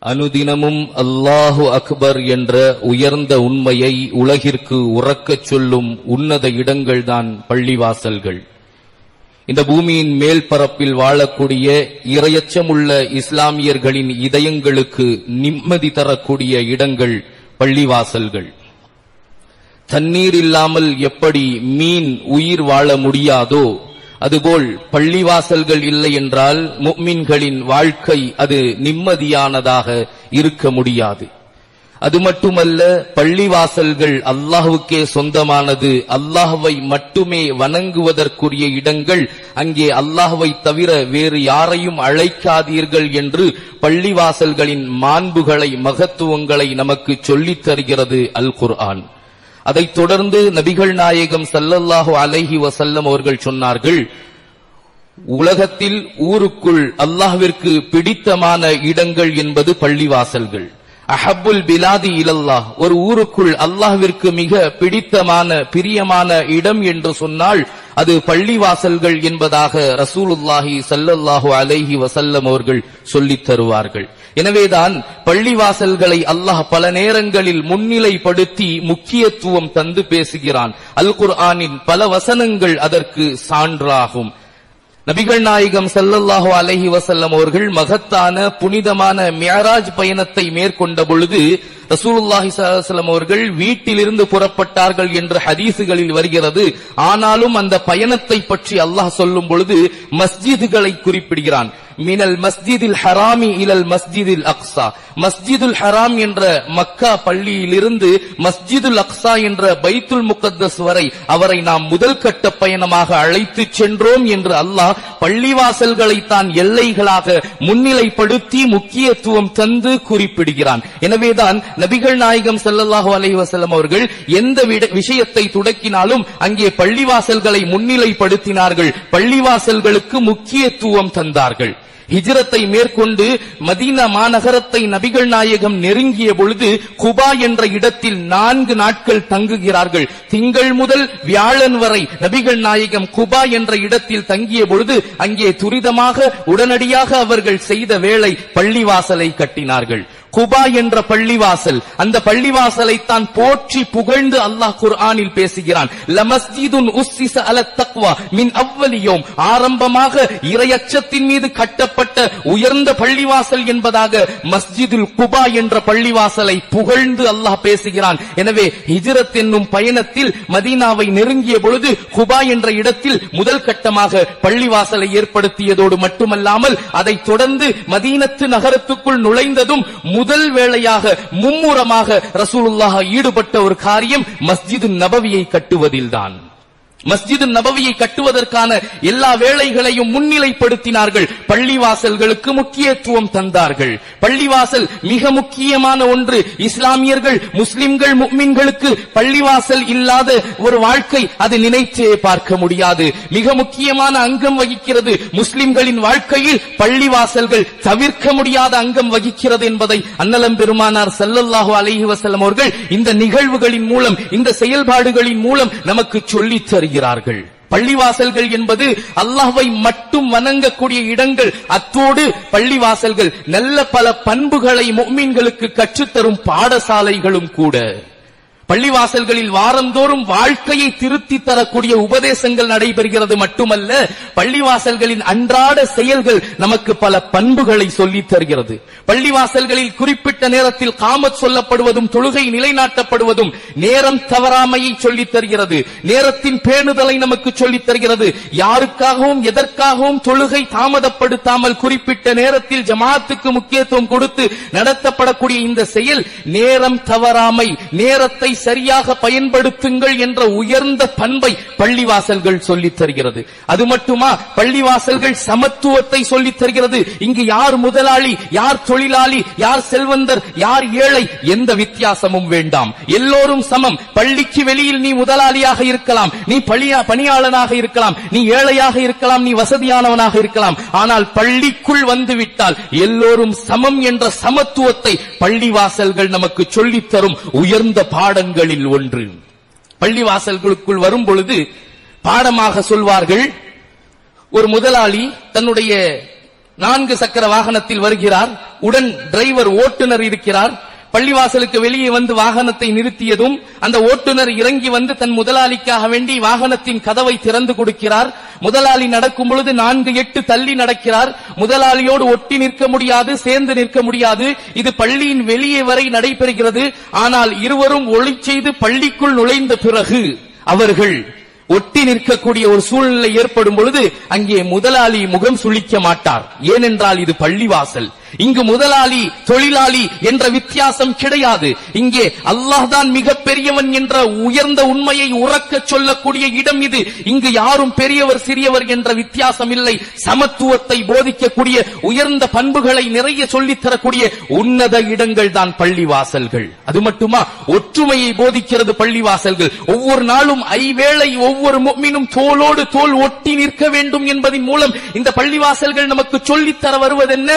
அனுதினமும் அல்லாஹு அக்பர் என்ற உயர்ந்த உண்மையை உலகிற்கு உறக்கச் சொல்லும் உன்னத இடங்கள்தான் பள்ளிவாசல்கள். இந்த பூமியின் மேல் பரப்பில் வாழக்கூடிய இரையச்சமுள்ள இஸ்லாமியர்களின் இதயங்களுக்கு நிம்மதி தரக்கூடிய இடங்கள் பள்ளிவாசல்கள். தண்ணீர் இல்லாமல் எப்படி மீன் உயிர் வாழ முடியாதோ அதுபோல் பள்ளிவாசல்கள் இல்லை என்றால் முக்மின்களின் வாழ்க்கை அது நிம்மதியானதாக இருக்க முடியாது. அது மட்டுமல்ல பள்ளிவாசல்கள் அல்லாஹுக்கே சொந்தமானது. அல்லாஹுவை மட்டுமே வணங்குவதற்குரிய இடங்கள் அங்கே அல்லாஹுவை தவிர வேறு யாரையும் அழைக்காதீர்கள் என்று பள்ளிவாசல்களின் மாண்புகளை மகத்துவங்களை நமக்கு சொல்லித் தருகிறது அல் குர்ஆன் அதைத் தொடர்ந்து நபிகள் நாயகம் சல்லல்லாஹு அலைஹி வசல்லம் அவர்கள் சொன்னார்கள் உலகத்தில் ஊருக்குள் அல்லாஹ்விற்கு பிடித்தமான இடங்கள் என்பது பள்ளிவாசல்கள். அஹபுல் பிலாதி இலல்லாஹ் ஒரு ஊருக்குள் அல்லாஹ்விற்கு மிக பிடித்தமான பிரியமான இடம் என்று சொன்னால் அது பள்ளிவாசல்கள் என்பதாக ரசூலுல்லாஹி சல்லல்லாஹு அலைஹி வசல்லம் அவர்கள் சொல்லித் தருவார்கள். எனவேதான் பள்ளிவாசல்களை அல்லாஹ் பல நேரங்களில் முன்னிலைப்படுத்தி முக்கியத்துவம் தந்து பேசுகிறான். அல் குர்ஆனின் பல வசனங்கள் அதற்கு சான்றாகும். நபிகள் நாயகம் செல்லல்லாஹோ அலஹி வசல்லம் அவர்கள் மகத்தான புனிதமான மியராஜ் பயணத்தை மேற்கொண்ட பொழுது ரசூலுல்லாஹி சல்லாஹம் அவர்கள் வீட்டிலிருந்து புறப்பட்டார்கள் என்று ஹதீசுகளில் வருகிறது. ஆனாலும் அந்த பயணத்தை பற்றி அல்லாஹ் சொல்லும் பொழுது மஸ்ஜிதுகளை குறிப்பிடுகிறான். மினல் மஸ்ஜிதில் ஹராமி இலல் மஸ்ஜிதில் அக்ஸா. மஸ்ஜிதுல் ஹராம் என்ற மக்கா பள்ளியிலிருந்து மஸ்ஜிதுல் அக்ஸா என்ற பைத்துல் முகத்தஸ் வரை அவரை நாம் முதல் கட்ட பயணமாக அழைத்து சென்றோம் என்று அல்லாஹ் பள்ளிவாசல்களை தான் எல்லைகளாக முன்னிலைப்படுத்தி முக்கியத்துவம் தந்து குறிப்பிடுகிறான். எனவேதான் நபிகள் நாயகம் செல்லல்லாஹு அலைவசல்லம் அவர்கள் எந்த விட- விஷயத்தை துடக்கினாலும் அங்கே பள்ளிவாசல்களை முன்னிலைப்படுத்தினார்கள். பள்ளிவாசல்களுக்கு முக்கியத்துவம் தந்தார்கள். ஹிஜரத்தை மேற்கொண்டு மதீனா மாநகரத்தை நபிகள் நாயகம் நெருங்கிய பொழுது குபா என்ற இடத்தில் நான்கு நாட்கள் தங்குகிறார்கள். திங்கள் முதல் வியாழன் வரை நபிகள் நாயகம் குபா என்ற இடத்தில் தங்கிய பொழுது அங்கே துரிதமாக உடனடியாக அவர்கள் செய்த வேளை பள்ளிவாசலை கட்டினார்கள். குபா என்ற பள்ளிவாசல். அந்த பள்ளிவாசலை தான் போற்றி புகழ்ந்து அல்லாஹ் குர்ஆனில் பேசுகிறான். லமஸ்ஜிதுன் உஸ்ஸிஸ அல தக்வா மின் அவ்வலியோம் ஆரம்பமாக இரையச்சத்தின் மீது கட்டப்பட்ட உயர்ந்த பள்ளிவாசல் என்பதாக மஸ்ஜிதுல் குபா என்ற பள்ளிவாசலை புகழ்ந்து அல்லாஹ் பேசுகிறான். எனவே ஹிஜ்ரத் என்னும் பயணத்தில் மதீனாவை நெருங்கிய பொழுது குபா என்ற இடத்தில் முதல் கட்டமாக பள்ளிவாசலை ஏற்படுத்தியதோடு மட்டுமல்லாமல் அதைத் தொடர்ந்து மதீனத்து நகரத்துக்குள் நுழைந்ததும் முதல் வேளையாக மும்முரமாக ரசூலுல்லாஹ் ஈடுபட்ட ஒரு காரியம் மஸ்ஜிது நபவியை கட்டுவதில்தான். மஸ்ஜிது நபவியை கட்டுவதற்கான எல்லா வேலைகளையும் முன்னிலைப்படுத்தினார்கள். பள்ளிவாசல்களுக்கு முக்கியத்துவம் தந்தார்கள். பள்ளிவாசல் மிக முக்கியமான ஒன்று. இஸ்லாமியர்கள் முஸ்லிம்கள் முக்மின்களுக்கு பள்ளிவாசல் இல்லாத ஒரு வாழ்க்கை அது நினைத்தே பார்க்க முடியாது. மிக முக்கியமான அங்கம் வகிக்கிறது முஸ்லிம்களின் வாழ்க்கையில் பள்ளிவாசல்கள் தவிர்க்க முடியாத அங்கம் வகிக்கிறது என்பதை அன்னலம் பெருமானார் ஸல்லல்லாஹு அலைஹி வசலம் அவர்கள் இந்த நிகழ்வுகளின் மூலம் இந்த செயல்பாடுகளின் மூலம் நமக்கு சொல்லித் தருகிறார். தருகிறார்கள் பள்ளிவாசல்கள் என்பது அல்லாஹ்வை மட்டும் வணங்கக்கூடிய இடங்கள். அத்தோடு பள்ளிவாசல்கள் நல்ல பல பண்புகளை மொமீன்களுக்கு கற்றுத்தரும் பாடசாலைகளும் கூட. பள்ளிவாசல்களில் வாரந்தோறும் வாழ்க்கையை திருத்தி தரக்கூடிய உபதேசங்கள் நடைபெறுகிறது மட்டுமல்ல பள்ளிவாசல்களின் அன்றாட செயல்கள் நமக்கு பல பண்புகளை சொல்லித் தருகிறது. பள்ளிவாசல்களில் குறிப்பிட்ட நேரத்தில் காமத் சொல்லப்படுவதும் தொழுகை நிலைநாட்டப்படுவதும் நேரம் தவறாமையை சொல்லித் தருகிறது. நேரத்தின் பேணுதலை நமக்கு சொல்லித் தருகிறது. யாருக்காகவும் எதற்காகவும் தொழுகை தாமதப்படுத்தாமல் குறிப்பிட்ட நேரத்தில் ஜமாத்துக்கு முக்கியத்துவம் கொடுத்து நடத்தப்படக்கூடிய இந்த செயல் நேரம் தவறாமை நேரத்தை சரியாக பயன்படுத்துங்கள் என்ற உயர்ந்த பண்பை பள்ளிவாசல்கள் சொல்லித் தருகிறது. அது மட்டுமா? பள்ளிவாசல்கள் சமத்துவத்தை சொல்லித் தருகிறது. இங்கு யார் முதலாளி யார் தொழிலாளி யார் செல்வந்தர் யார் ஏழை எந்த வித்தியாசமும் வேண்டாம். எல்லோரும் சமம். பள்ளிக்கு வெளியில் நீ முதலாளியாக இருக்கலாம். நீ பள்ளியா- பணியாளனாக இருக்கலாம். நீ ஏழையாக இருக்கலாம். நீ வசதியானவனாக இருக்கலாம். ஆனால் பள்ளிக்குள் வந்துவிட்டால் எல்லோரும் சமம் என்ற சமத்துவத்தை பள்ளிவாசல்கள் நமக்கு சொல்லித் தரும் உயர்ந்த பாடங்களில் ஒன்று. பள்ளிவாசல்களுக்குள் வரும் பொழுது பாடமாக சொல்வார்கள் ஒரு முதலாளி தன்னுடைய நான்கு சக்கர வாகனத்தில் வருகிறார் உடன் டிரைவர் ஓட்டுநர் இருக்கிறார் பள்ளிவாசலுக்கு வெளியே வந்து வாகனத்தை நிறுத்தியதும் அந்த ஓட்டுநர் இறங்கி வந்து தன் முதலாளிக்காக வேண்டி வாகனத்தின் கதவை திறந்து கொடுக்கிறார். முதலாளி நடக்கும் பொழுது நான்கு எட்டு தள்ளி நடக்கிறார். முதலாளியோடு ஒட்டி நிற்க முடியாது சேர்ந்து நிற்க முடியாது. இது பள்ளியின் வெளியே வரை நடைபெறுகிறது. ஆனால் இருவரும் ஒளி செய்து பள்ளிக்குள் நுழைந்த பிறகு அவர்கள் ஒட்டி நிற்கக்கூடிய ஒரு சூழ்நிலை ஏற்படும் பொழுது அங்கே முதலாளி முகம் சுழிக்க மாட்டார். ஏனென்றால் இது பள்ளிவாசல். இங்கு முதலாளி தொழிலாளி என்ற வித்தியாசம் கிடையாது. இங்கே அல்லாஹ் தான் மிக பெரியவன் என்ற உயர்ந்த உண்மையை உறக்க சொல்லக்கூடிய இடம் இது. இங்கு யாரும் பெரியவர் சிறியவர் என்ற வித்தியாசம் இல்லை சமத்துவத்தை போதிக்கக்கூடிய உயர்ந்த பண்புகளை நிறைய சொல்லித் தரக்கூடிய உன்னத இடங்கள் தான் பள்ளிவாசல்கள். அது மட்டுமா? ஒற்றுமையை போதிக்கிறது பள்ளிவாசல்கள். ஒவ்வொரு நாளும் ஐவேளை ஒவ்வொரு முக்மினும் தோளோடு தோல் ஒட்டி நிற்க வேண்டும் என்பதன் மூலம் இந்த பள்ளிவாசல்கள் நமக்கு சொல்லித் தர வருவதென்ன?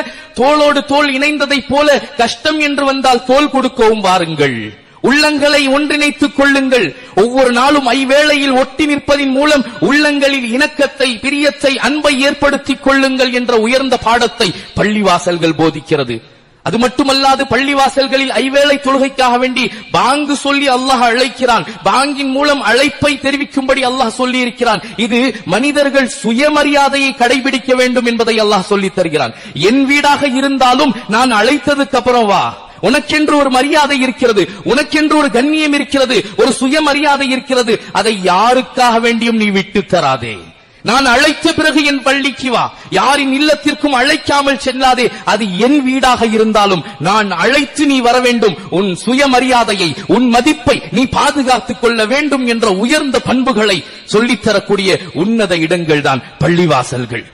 தோளோடு தோல் இணைந்ததைப் போல கஷ்டம் என்று வந்தால் தோல் கொடுக்கவும் வாருங்கள். உள்ளங்களை ஒன்றிணைத்துக் கொள்ளுங்கள். ஒவ்வொரு நாளும் ஐவேளையில் ஒட்டி நிற்பதின் மூலம் உள்ளங்களில் இணக்கத்தை பிரியத்தை அன்பை ஏற்படுத்திக் கொள்ளுங்கள் என்ற உயர்ந்த பாடத்தை பள்ளிவாசல்கள் போதிக்கிறது. அது மட்டுமல்லாது பள்ளிவாசல்களில் ஐவேளை தொழுகைக்காக வேண்டி பாங்கு சொல்லி அல்லாஹ் அழைக்கிறான். பாங்கின் மூலம் அழைப்பை தெரிவிக்கும்படி அல்லாஹ் சொல்லி இருக்கிறான் இது மனிதர்கள் சுயமரியாதையை கடைபிடிக்க வேண்டும் என்பதை அல்லாஹ் சொல்லி தருகிறான். என் வீடாக இருந்தாலும் நான் அழைத்ததுக்கு அப்புறம் வா. உனக்கென்று ஒரு மரியாதை இருக்கிறது. உனக்கென்று ஒரு கண்ணியம் இருக்கிறது. ஒரு சுயமரியாதை இருக்கிறது. அதை யாருக்காக வேண்டியும் நீ விட்டு தராதே. நான் அழைத்த பிறகு என் பள்ளிக்கு வா. யாரின் இல்லத்திற்கும் அழைக்காமல் செல்லாதே. அது என் வீடாக இருந்தாலும் நான் அழைத்து நீ வர வேண்டும். உன் சுயமரியாதையை உன் மதிப்பை நீ பாதுகாத்துக் கொள்ள வேண்டும் என்ற உயர்ந்த பண்புகளை சொல்லித்தரக்கூடிய உன்னத இடங்கள் தான் பள்ளிவாசல்கள்.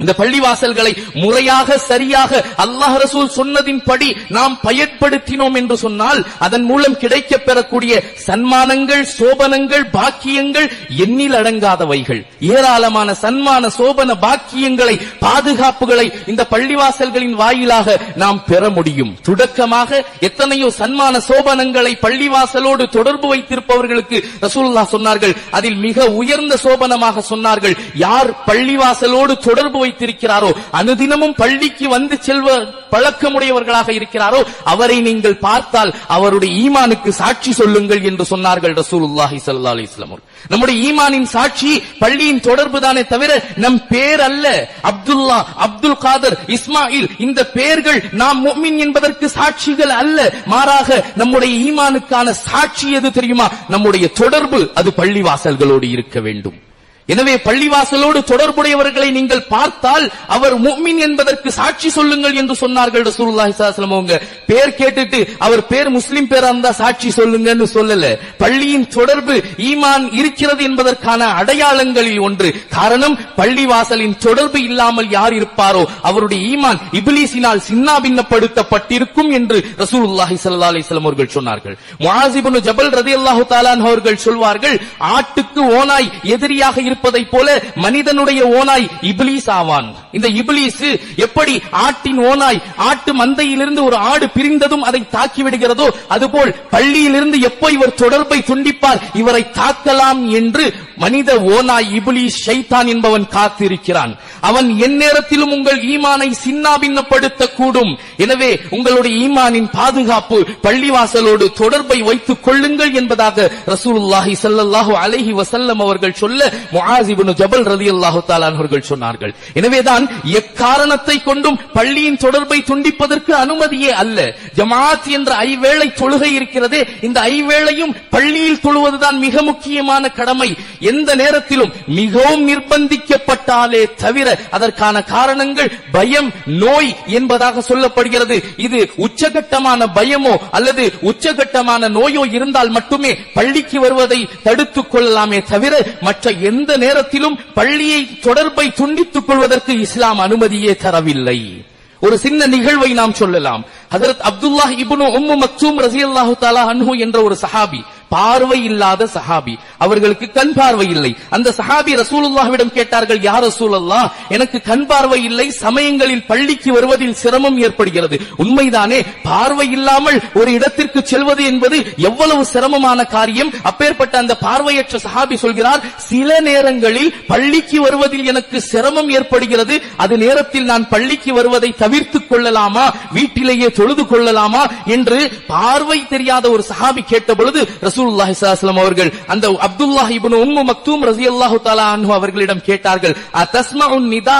இந்த பள்ளிவாசல்களை முறையாக சரியாக அல்லாஹ் ரசூல் சொன்னதின்படி நாம் பயன்படுத்தினோம் என்று சொன்னால் அதன் மூலம் கிடைக்க பெறக்கூடிய சன்மானங்கள் சோபனங்கள் பாக்கியங்கள் எண்ணில் அடங்காதவைகள். ஏராளமான சன்மான சோபன பாக்கியங்களை பாதுகாப்புகளை இந்த பள்ளிவாசல்களின் வாயிலாக நாம் பெற முடியும். தொடக்கமாக எத்தனையோ சன்மான சோபனங்களை பள்ளிவாசலோடு தொடர்பு வைத்திருப்பவர்களுக்கு ரசூல்லா சொன்னார்கள். அதில் மிக உயர்ந்த சோபனமாக சொன்னார்கள். யார் பள்ளிவாசலோடு தொடர்பு வைத்திருக்கிறாரோ? அனுதினமும் பள்ளிக்கு வந்து செல்வ பழக்கமுடையவர்களாக இருக்கிறாரோ? அவரை நீங்கள் பார்த்தால் அவருடைய ஈமானுக்கு சாட்சி சொல்லுங்கள் என்று சொன்னார்கள் ரசூலுல்லாஹி சல்லா அலைஹி நம்முடைய ஈமானின் சாட்சி பள்ளியின் தொடர்பு தானே தவிர நம் பேர் அல்ல. அப்துல்லா அப்துல் காதர் இஸ்மாயில் இந்த பெயர்கள் நாம் முஃமின் என்பதற்கு சாட்சிகள் அல்ல. மாறாக நம்முடைய ஈமானுக்கான சாட்சி எது தெரியுமா? நம்முடைய தொடர்பு அது பள்ளிவாசல்களோடு இருக்க வேண்டும். எனவே பள்ளிவாசலோடு தொடர்புடையவர்களை நீங்கள் பார்த்தால் அவர் முஃமின் என்பதற்கு சாட்சி சொல்லுங்கள் என்று சொன்னார்கள் ரசூலுல்லாஹி ஸல்லல்லாஹு அவங்க. பேர் கேட்டுட்டு அவர் பேர் முஸ்லிம் பேரா இருந்தா சாட்சி சொல்லுங்கன்னு சொல்லல. பள்ளியின் தொடர்பு ஈமான் இருக்கிறது என்பதற்கான அடையாளங்களில் ஒன்று. காரணம் பள்ளிவாசலின் தொடர்பு இல்லாமல் யார் இருப்பாரோ அவருடைய ஈமான் இபிலிசினால் சின்னாபின்னப்படுத்தப்பட்டிருக்கும் என்று ரசூலுல்லாஹி ஸல்லல்லாஹு அலைஹி வஸல்லம் அவர்கள் சொன்னார்கள். முஆஸ் இப்னு ஜபல் ரலியல்லாஹு தஆலா அவர்கள் சொல்வார்கள் ஆட்டுக்கு ஓனாய் எதிரியாக இருப்பதைப் போல மனிதனுடைய ஓனாய் இபிலிஸ் ஆவான் இந்த இபிலிஸ் எப்படி ஆட்டின் ஓனாய் ஆட்டு மந்தையிலிருந்து ஒரு ஆடு பிரிந்ததும் அதை தாக்கி விடுகிறதோ அதுபோல் பள்ளியிலிருந்து எப்போ இவர் தொடர்பை துண்டிப்பார் இவரை தாக்கலாம் என்று மனித ஓனாய் இபிலிஸ் ஷைத்தான் என்பவன் காத்திருக்கிறான். அவன் எந்நேரத்திலும் உங்கள் ஈமானை சின்னாபின்னப்படுத்த கூடும் எனவே உங்களுடைய ஈமானின் பாதுகாப்பு பள்ளிவாசலோடு தொடர்பை வைத்துக் கொள்ளுங்கள் என்பதாக ரசூலுல்லாஹி ஸல்லல்லாஹு அலைஹி வஸல்லம் அவர்கள் சொல்ல முஆஸ் ஜபல் ரலியல்லாஹு தஆலா அவர்கள் சொன்னார்கள். எனவேதான் எக்காரணத்தை கொண்டும் பள்ளியின் தொடர்பை துண்டிப்பதற்கு அனுமதியே அல்ல. ஜமாத் என்ற ஐவேளை தொழுகை இருக்கிறதே இந்த ஐவேளையும் பள்ளியில் தொழுவதுதான் மிக முக்கியமான கடமை. எந்த நேரத்திலும் மிகவும் நிர்பந்திக்கப்பட்டாலே தவிர அதற்கான காரணங்கள் பயம் நோய் என்பதாக சொல்லப்படுகிறது. இது உச்சகட்டமான பயமோ அல்லது உச்சகட்டமான நோயோ இருந்தால் மட்டுமே பள்ளிக்கு வருவதை தடுத்துக் கொள்ளலாமே தவிர மற்ற எந்த நேரத்திலும் பள்ளியை தொடர்பை துண்டித்துக் கொள்வதற்கு இஸ்லாம் அனுமதியே தரவில்லை. ஒரு சின்ன நிகழ்வை நாம் சொல்லலாம். ஹதரத் அப்துல்லாஹ் இப்னு உம்மு மக்தூம் ரலியல்லாஹு தஆலா அன்ஹு என்ற ஒரு சஹாபி பார்வை இல்லாத சஹாபி. அவர்களுக்கு கண் பார்வை இல்லை. அந்த சஹாபி ரசூலுல்லாவிடம் கேட்டார்கள் யார் ரசூலல்லா எனக்கு கண் பார்வை இல்லை. சமயங்களில் பள்ளிக்கு வருவதில் சிரமம் ஏற்படுகிறது. உண்மைதானே பார்வை இல்லாமல் ஒரு இடத்திற்கு செல்வது என்பது எவ்வளவு சிரமமான காரியம். அப்பேற்பட்ட அந்த பார்வையற்ற சஹாபி சொல்கிறார் சில நேரங்களில் பள்ளிக்கு வருவதில் எனக்கு சிரமம் ஏற்படுகிறது. அது நேரத்தில் நான் பள்ளிக்கு வருவதை தவிர்த்துக் கொள்ளலாமா? வீட்டிலேயே தொழுது கொள்ளலாமா? என்று பார்வை தெரியாத ஒரு சஹாபி கேட்ட பொழுது ரசூல்லாஹி ஸல்லல்லாஹு அவர்கள் அந்த அப்துல்லாஹ் இப்னு உம்மு மக்தூம் ரலியல்லாஹு தஆலா அன்ஹு அவர்களிடம் கேட்டார்கள் அதஸ்மஉன் நிதா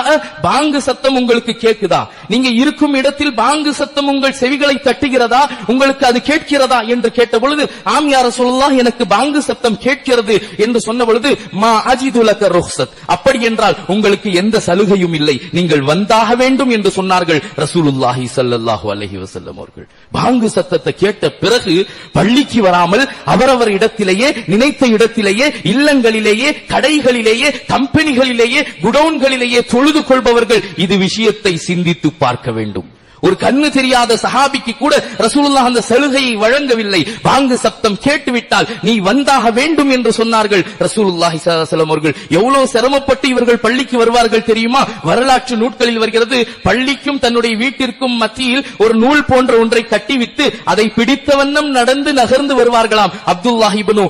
பாங்கு சத்தம் உங்களுக்கு கேட்குதா? நீங்க இருக்கும் இடத்தில் பாங்கு சத்தம் உங்கள் செவிகளை தட்டுகிறதா? உங்களுக்கு அது கேட்கிறதா? என்று கேட்ட பொழுது ஆம் யார ரசூலுல்லாஹ் எனக்கு பாங்கு சத்தம் கேட்கிறது என்று சொன்ன பொழுது மா அஜிதுலக ரோஹ்சத். அப்படி என்றால் உங்களுக்கு எந்த சலுகையும் இல்லை. நீங்கள் வந்தாக வேண்டும் என்று சொன்னார்கள் ரசூலுல்லாஹி ஸல்லல்லாஹு அலஹி வசல்லம் அவர்கள். பாங்கு சத்தத்தை கேட்ட பிறகு பள்ளிக்கு வராமல் அவர் அவரவர் இடத்திலேயே நினைத்த இடத்திலேயே இல்லங்களிலேயே கடைகளிலேயே கம்பெனிகளிலேயே குடவுன்களிலேயே தொழுது கொள்பவர்கள் இது விஷயத்தை சிந்தித்து பார்க்க வேண்டும். ஒரு கண்ணு தெரியாத சஹாபிக்கு கூட ரசூலுல்லா அந்த சலுகையை வழங்கவில்லை. பாங்கு சப்தம் கேட்டுவிட்டால் நீ வந்தாக வேண்டும் என்று சொன்னார்கள். ரசூலுல்லாஹி சல்லாஹம் அவர்கள் எவ்வளவு சிரமப்பட்டு இவர்கள் பள்ளிக்கு வருவார்கள் தெரியுமா? வரலாற்று நூட்களில் வருகிறது பள்ளிக்கும் தன்னுடைய வீட்டிற்கும் மத்தியில் ஒரு நூல் போன்ற ஒன்றை கட்டிவிட்டு அதை பிடித்த வண்ணம் நடந்து நகர்ந்து வருவார்களாம். அப்துல்லாஹிபனு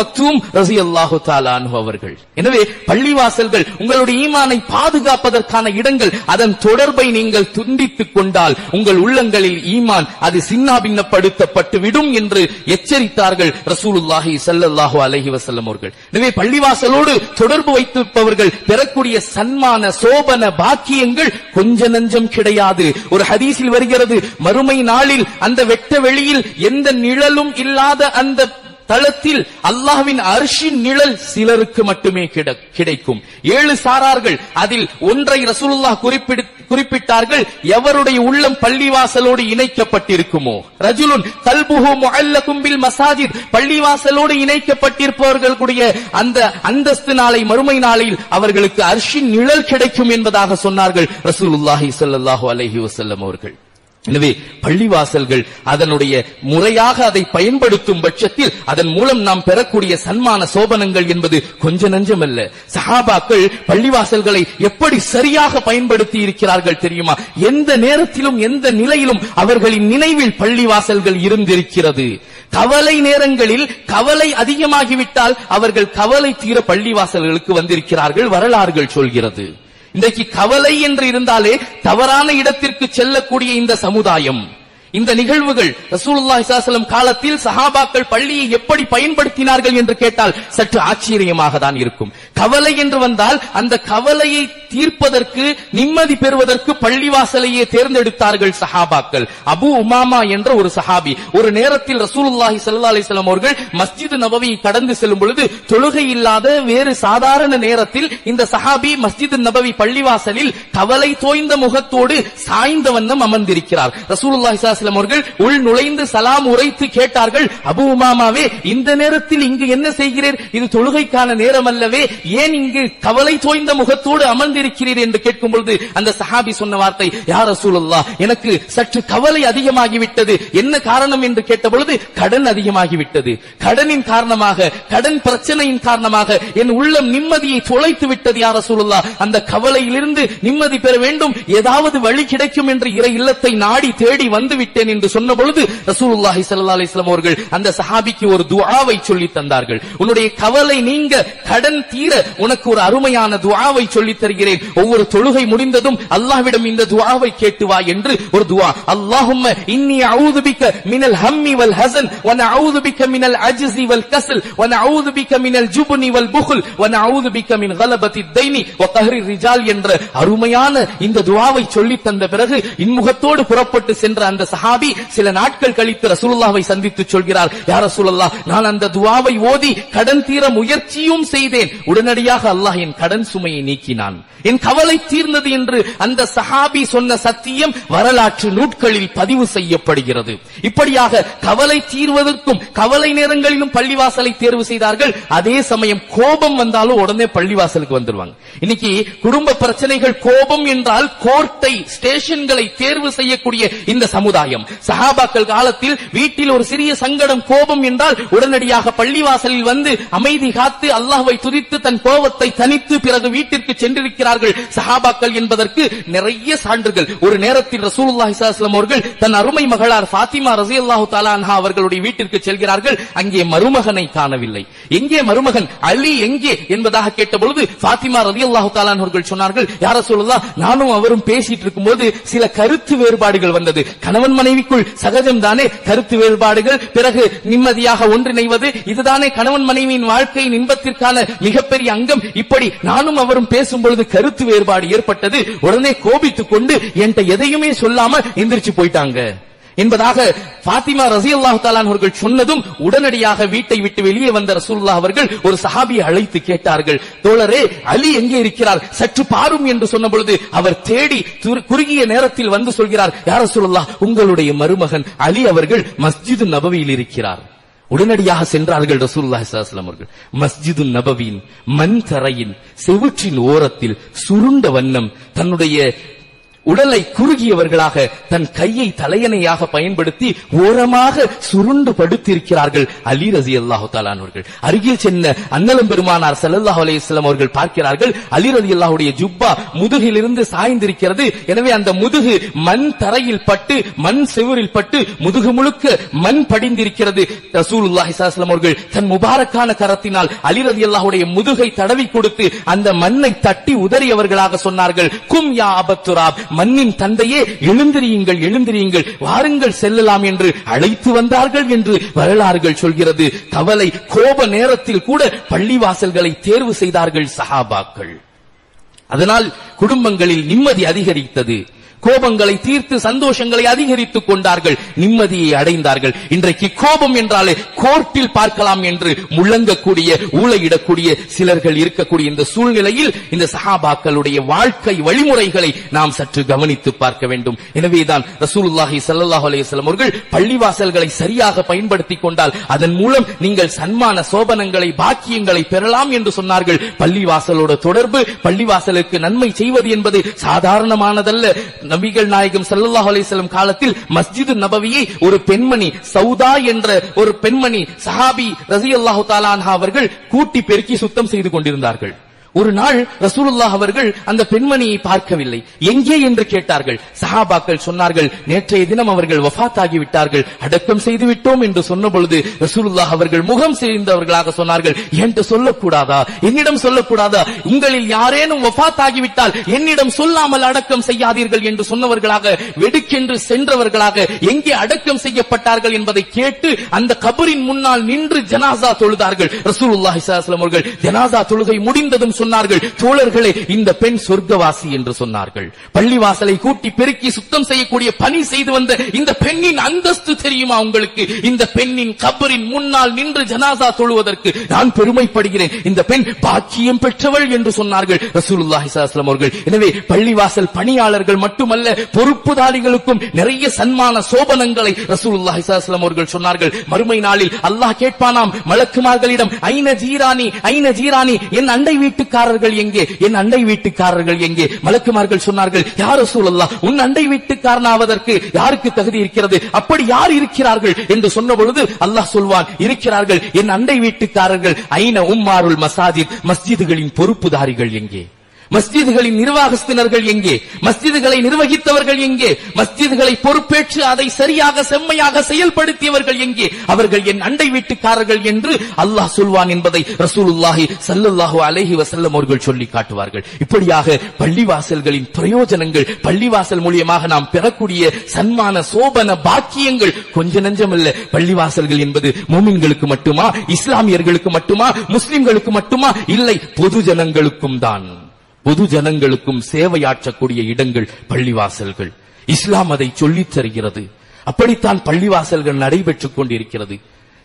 மக்தூம் ரசி அல்லாஹு தாலானு அவர்கள். எனவே பள்ளிவாசல்கள் உங்களுடைய ஈமானை பாதுகாப்பதற்கான இடங்கள் அதன் தொடர்பை நீங்கள் துண்டித்துக் கொண்டால் உங்கள் உள்ளங்களில் ஈமான் அது சின்னாபின்னப்படுத்தப்பட்டு விடும் என்று எச்சரித்தார்கள் ரசூலுல்லாஹி சல்லல்லாஹு அலஹி வசல்லம் அவர்கள். எனவே பள்ளிவாசலோடு தொடர்பு வைத்திருப்பவர்கள் பெறக்கூடிய சன்மான சோபன பாக்கியங்கள் கொஞ்ச நஞ்சம் கிடையாது. ஒரு ஹதீஸில் வருகிறது மறுமை நாளில் அந்த வெட்ட வெளியில் எந்த நிழலும் இல்லாத அந்த தளத்தில் அல்லாஹ்வின் அரிசின் நிழல் சிலருக்கு மட்டுமே கிடைக்கும். ஏழு சாரார்கள் அதில் ஒன்றை ரசூலுல்லா குறிப்பிடு குறிப்பிட்டார்கள் எவருடைய உள்ளம் பள்ளிவாசலோடு இணைக்கப்பட்டிருக்குமோ? ரஜுலுன் கல்புஹு முஅல்லகும் கும்பில் மசாஜித் பள்ளிவாசலோடு இணைக்கப்பட்டிருப்பவர்களுடைய அந்த அந்தஸ்து நாளை மறுமை நாளில் அவர்களுக்கு அர்ஷின் நிழல் கிடைக்கும் என்பதாக சொன்னார்கள் ரசூலுல்லாஹி ஸல்லல்லாஹு அலைஹி வஸல்லம் அவர்கள். எனவே பள்ளிவாசல்கள் அதனுடைய முறையாக அதை பயன்படுத்தும் பட்சத்தில் அதன் மூலம் நாம் பெறக்கூடிய சன்மான சோபனங்கள் என்பது கொஞ்ச நஞ்சமல்ல. சஹாபாக்கள் பள்ளிவாசல்களை எப்படி சரியாக பயன்படுத்தி இருக்கிறார்கள் தெரியுமா? எந்த நேரத்திலும் எந்த நிலையிலும் அவர்களின் நினைவில் பள்ளிவாசல்கள் இருந்திருக்கிறது. கவலை நேரங்களில் கவலை அதிகமாகிவிட்டால் அவர்கள் கவலை தீர பள்ளிவாசல்களுக்கு வந்திருக்கிறார்கள் வரலாறுகள் சொல்கிறது. இன்றைக்கு கவலை என்று இருந்தாலே தவறான இடத்திற்கு செல்லக்கூடிய இந்த சமுதாயம். இந்த நிகழ்வுகள் ரசூலுல்லாஹி ஸல்லல்லாஹு காலத்தில் சஹாபாக்கள் பள்ளியை எப்படி பயன்படுத்தினார்கள் என்று கேட்டால் சற்று ஆச்சரியமாக தான் இருக்கும். கவலை என்று வந்தால் அந்த கவலையை தீர்ப்பதற்கு நிம்மதி பெறுவதற்கு பள்ளிவாசலையே தேர்ந்தெடுத்தார்கள் சஹாபாக்கள். அபு உமாமா என்ற ஒரு சஹாபி. ஒரு நேரத்தில் ரசூலுல்லாஹி சல்லா அலிஸ்லாம் அவர்கள் மஸ்ஜித் நபவியை கடந்து செல்லும் பொழுது தொழுகை இல்லாத வேறு சாதாரண நேரத்தில் இந்த சஹாபி மஸ்ஜித் நபவி பள்ளிவாசலில் கவலை தோய்ந்த முகத்தோடு சாய்ந்த வண்ணம் அமர்ந்திருக்கிறார். ரசூலுல்லாஹி ஸல்லல்லாஹு அவர்கள் உள் நுழைந்து சலாம் உரைத்து கேட்டார்கள் அபு உமாமாவே இந்த நேரத்தில் இங்கு என்ன செய்கிறீர்? இது தொழுகைக்கான நேரம் அல்லவே ஏன் இங்கு கவலை தோய்ந்த முகத்தோடு அமர்ந்திருக்கிறீர்? என்று கேட்கும் பொழுது அந்த சஹாபி சொன்ன வார்த்தை யார் அசூலல்லா எனக்கு சற்று கவலை அதிகமாகிவிட்டது. என்ன காரணம்? என்று கேட்ட பொழுது கடன் அதிகமாகிவிட்டது. கடனின் காரணமாக கடன் பிரச்சனையின் காரணமாக என் உள்ளம் நிம்மதியை தொலைத்து விட்டது யார் அசூலல்லா அந்த கவலையிலிருந்து நிம்மதி பெற வேண்டும். ஏதாவது வழி கிடைக்கும் என்று இறை இல்லத்தை நாடி தேடி வந்துவிட்டு விட்டேன் என்று சொன்ன பொழுது ரசூலுல்லாஹி ஸல்லல்லாஹு அலைஹி வஸல்லம் அவர்கள் அந்த சஹாபிக்கு ஒரு துஆவை சொல்லி தந்தார்கள். உன்னுடைய கவலை நீங்க கடன் தீர உனக்கு ஒரு அருமையான துஆவை சொல்லி தருகிறேன். ஒவ்வொரு தொழுகை முடிந்ததும் அல்லாஹ்விடம் இந்த துஆவை கேட்டு வா என்று ஒரு துஆ. அல்லாஹும்ம இன்னி அஊது பிக்க மினல் ஹம்மி வல் ஹசன் வன நஊது பிக்க மினல் அஜ்ஸி வல் கஸ்ல் வன நஊது பிக்க மினல் ஜுபுனி வல் புகுல் வன நஊது பிக்க மின் கலபத்தி தைனி வ கஹ்ரி ரிஜால் என்ற அருமையான இந்த துஆவை சொல்லி தந்த பிறகு இன்முகத்தோடு புறப்பட்டு சென்ற அந்த சஹாபி சில நாட்கள் கழித்து ரசூலுல்லாஹ்வை சந்தித்து சொல்கிறார் யார் ரசூலல்லாஹ் நான் அந்த துவாவை ஓதி கடன் தீர முயற்சியும் செய்தேன். உடனடியாக அல்லாஹ் என் கடன் சுமையை நீக்கினான். என் கவலை தீர்ந்தது என்று அந்த சஹாபி சொன்ன சத்தியம் வரலாற்று நூட்களில் பதிவு செய்யப்படுகிறது. இப்படியாக கவலை தீர்வதற்கும் கவலை நேரங்களிலும் பள்ளிவாசலை தேர்வு செய்தார்கள். அதே சமயம் கோபம் வந்தாலும் உடனே பள்ளிவாசலுக்கு வந்துருவாங்க. இன்னைக்கு குடும்ப பிரச்சனைகள் கோபம் என்றால் கோர்ட்டை ஸ்டேஷன்களை தேர்வு செய்யக்கூடிய இந்த சமுதாயம். சம்பிரதாயம் சஹாபாக்கள் காலத்தில் வீட்டில் ஒரு சிறிய சங்கடம் கோபம் என்றால் உடனடியாக பள்ளிவாசலில் வந்து அமைதி காத்து அல்லாஹ்வை துதித்து தன் கோபத்தை தனித்து பிறகு வீட்டிற்கு சென்றிருக்கிறார்கள். சஹாபாக்கள் என்பதற்கு நிறைய சான்றுகள். ஒரு நேரத்தில் ரசூலுல்லாஹி ஸல்லல்லாஹு அவர்கள் தன் அருமை மகளார் ஃபாத்திமா ரலியல்லாஹு தஆலா அன்ஹா அவர்களுடைய வீட்டிற்கு செல்கிறார்கள். அங்கே மருமகனை காணவில்லை. எங்கே மருமகன்? அலி எங்கே? என்பதாக கேட்டபொழுது ஃபாத்திமா ரலியல்லாஹு தஆலா அவர்கள் சொன்னார்கள் யா ரசூலுல்லாஹ் நானும் அவரும் பேசிட்டு இருக்கும்போது சில கருத்து வேறுபாடுகள் வந்தது. கணவன் மனைவிக்குள் சகஜம் தானே கருத்து வேறுபாடுகள் பிறகு நிம்மதியாக ஒன்றிணைவது இதுதானே கணவன் மனைவியின் வாழ்க்கையின் இன்பத்திற்கான மிகப்பெரிய அங்கம். இப்படி நானும் அவரும் பேசும்பொழுது கருத்து வேறுபாடு ஏற்பட்டது. உடனே கோபித்துக் கொண்டு என்கிட்ட எதையுமே சொல்லாம எந்திரிச்சு போயிட்டாங்க. என்பதாக பாத்திமா ரசியல்லாஹு தாலான் அவர்கள் சொன்னதும் உடனடியாக வீட்டை விட்டு வெளியே வந்த ரசூல்லா அவர்கள் ஒரு சஹாபியை அழைத்து கேட்டார்கள். தோழரே அலி எங்கே இருக்கிறார்? சற்று பாரும் என்று சொன்ன பொழுது அவர் தேடி குறுகிய நேரத்தில் வந்து சொல்கிறார் யார் ரசூலுல்லாஹ் உங்களுடைய மருமகன் அலி அவர்கள் மஸ்ஜிது நபவியில் இருக்கிறார். உடனடியாக சென்றார்கள் ரசூல்லா ஸல்லல்லாஹு அவர்கள். மஸ்ஜிது நபவியின் மண் தரையின் செவுற்றின் ஓரத்தில் சுருண்ட வண்ணம் தன்னுடைய உடலை குறுகியவர்களாக தன் கையை தலையணையாக பயன்படுத்தி ஓரமாக சுருண்டு படுத்திருக்கிறார்கள் அலி ரசி அல்லாஹு தாலானவர்கள் அருகே சென்ன அன்னலம் பெருமானார் சல்லாஹ் அலையம் அவர்கள் பார்க்கிறார்கள் அலி ரதி அல்லாஹுடைய ஜுப்பா முதுகிலிருந்து சாய்ந்திருக்கிறது. எனவே அந்த முதுகு மண் தரையில் பட்டு மண் செவரில் பட்டு முதுகு முழுக்க மண் படிந்திருக்கிறது. ரசூலுல்லாஹி ஸல்லல்லாஹு அவர்கள் தன் முபாரக்கான கரத்தினால் அலி ரதி அல்லாஹுடைய முதுகை தடவி கொடுத்து அந்த மண்ணை தட்டி உதறியவர்களாக சொன்னார்கள் கும் யா அபத்துராப் மண்ணின் தந்தையே எழுந்திரியுங்கள் எழுந்திரியுங்கள் வாருங்கள் செல்லலாம் என்று அழைத்து வந்தார்கள் என்று வரலாறுகள் சொல்கிறது. கவலை கோப நேரத்தில் கூட பள்ளிவாசல்களை தேர்வு செய்தார்கள் சஹாபாக்கள். அதனால் குடும்பங்களில் நிம்மதி அதிகரித்தது. கோபங்களை தீர்த்து சந்தோஷங்களை அதிகரித்துக் கொண்டார்கள் நிம்மதியை அடைந்தார்கள். இன்றைக்கு கோபம் என்றாலே கோர்ட்டில் பார்க்கலாம் என்று முழங்கக்கூடிய ஊழையிடக்கூடிய சிலர்கள் இருக்கக்கூடிய இந்த சூழ்நிலையில் இந்த சஹாபாக்களுடைய வாழ்க்கை வழிமுறைகளை நாம் சற்று கவனித்து பார்க்க வேண்டும். எனவேதான் ரசூலுல்லாஹி சல்லாஹ் அலையம் அவர்கள் பள்ளிவாசல்களை சரியாக பயன்படுத்திக் கொண்டால் அதன் மூலம் நீங்கள் சன்மான சோபனங்களை பாக்கியங்களை பெறலாம் என்று சொன்னார்கள். பள்ளிவாசலோட தொடர்பு பள்ளிவாசலுக்கு நன்மை செய்வது என்பது சாதாரணமானதல்ல. நபிகள் நாயகம் ஸல்லல்லாஹு அலைஹி காலத்தில் மஸ்ஜிது நபவியை ஒரு பெண்மணி சவுதா என்ற ஒரு பெண்மணி சஹாபி ரசி அல்லாஹு தாலான்ஹா அவர்கள் கூட்டி பெருக்கி சுத்தம் செய்து கொண்டிருந்தார்கள். ஒரு நாள் ரசூலுல்லாஹ் அவர்கள் அந்த பெண்மணியை பார்க்கவில்லை. எங்கே என்று கேட்டார்கள். சஹாபாக்கள் சொன்னார்கள் நேற்றைய தினம் அவர்கள் வஃபாத்தாகி விட்டார்கள். அடக்கம் செய்து விட்டோம் என்று சொன்ன பொழுது ரசூலுல்லாஹ் அவர்கள் முகம் செய்தவர்களாக சொன்னார்கள். என்று சொல்லக்கூடாதா? என்னிடம் சொல்லக்கூடாதா? உங்களில் யாரேனும் வஃபாத்தாகி என்னிடம் சொல்லாமல் அடக்கம் செய்யாதீர்கள் என்று சொன்னவர்களாக வெடுக்கென்று சென்றவர்களாக எங்கே அடக்கம் செய்யப்பட்டார்கள் என்பதை கேட்டு அந்த கபரின் முன்னால் நின்று ஜனாசா தொழுதார்கள். ரசூலுல்லாஹி அவர்கள் ஜனாசா தொழுகை முடிந்ததும் சொன்னார்கள். தோழர்களே இந்த பெண் சொர்க்கவாசி என்று சொன்னார்கள். பள்ளிவாசலை கூட்டி பெருக்கி சுத்தம் செய்யக்கூடிய பணி செய்து வந்த இந்த பெண்ணின் அந்தஸ்து தெரியுமா உங்களுக்கு? இந்த பெண்ணின் கபரின் முன்னால் நின்று ஜனாசா தொழுவதற்கு நான் பெருமைப்படுகிறேன். இந்த பெண் பாக்கியம் பெற்றவள் என்று சொன்னார்கள். ரசூலுல்லாஹி அவர்கள் எனவே பள்ளிவாசல் பணியாளர்கள் மட்டுமல்ல பொறுப்புதாரிகளுக்கும் நிறைய சன்மான சோபனங்களை ரசூலுல்லாஹி ஸல்லல்லாஹு அவர்கள் சொன்னார்கள். மறுமை நாளில் அல்லாஹ் கேட்பானாம் மலக்குமார்களிடம் ஐன ஜீரானி ஐன ஜீரானி என் அண்டை வீட்டுக்கு வீட்டுக்காரர்கள் எங்கே? என் அண்டை வீட்டுக்காரர்கள் எங்கே? மலக்குமார்கள் சொன்னார்கள் யார் சூழல்லா உன் அண்டை வீட்டுக்காரனாவதற்கு யாருக்கு தகுதி இருக்கிறது? அப்படி யார் இருக்கிறார்கள்? என்று சொன்ன பொழுது அல்லாஹ் சொல்வான் இருக்கிறார்கள் என் அண்டை வீட்டுக்காரர்கள் ஐன உம்மாருல் மசாஜித் மஸ்ஜிதுகளின் பொறுப்புதாரிகள் எங்கே? மஸ்ஜிதுகளின் நிர்வாகஸ்தினர்கள் எங்கே? மஸ்ஜிதுகளை நிர்வகித்தவர்கள் எங்கே? மஸ்ஜிதுகளை பொறுப்பேற்று அதை சரியாக செம்மையாக செயல்படுத்தியவர்கள் எங்கே? அவர்கள் என் அண்டை வீட்டுக்காரர்கள் என்று அல்லாஹ் சொல்வான் என்பதை ரசூலுல்லாஹி சல்லுல்லாஹு அலஹி வசல்லம் அவர்கள் சொல்லி காட்டுவார்கள். இப்படியாக பள்ளிவாசல்களின் பிரயோஜனங்கள் பள்ளிவாசல் மூலியமாக நாம் பெறக்கூடிய சன்மான சோபன பாக்கியங்கள் கொஞ்ச நஞ்சமல்ல. பள்ளிவாசல்கள் என்பது மோமின்களுக்கு மட்டுமா இஸ்லாமியர்களுக்கு மட்டுமா முஸ்லிம்களுக்கு மட்டுமா? இல்லை பொது ஜனங்களுக்கும் தான். பொது ஜனங்களுக்கும் சேவையாற்றக்கூடிய இடங்கள் பள்ளிவாசல்கள். இஸ்லாம் அதை சொல்லித் தருகிறது. அப்படித்தான் பள்ளிவாசல்கள் நடைபெற்றுக் கொண்டிருக்கிறது.